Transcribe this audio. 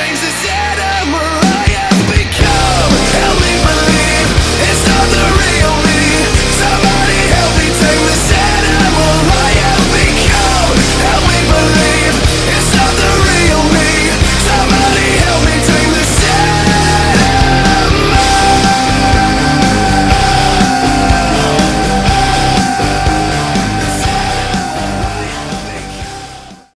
change the city